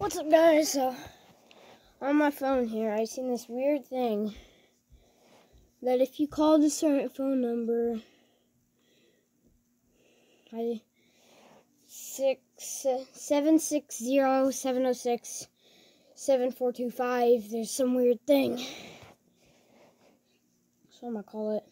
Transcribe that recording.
What's up, guys? So, on my phone here, I seen this weird thing that if you call the certain phone number, I six seven six zero seven zero six seven four two five. There's some weird thing. So I'm gonna call it.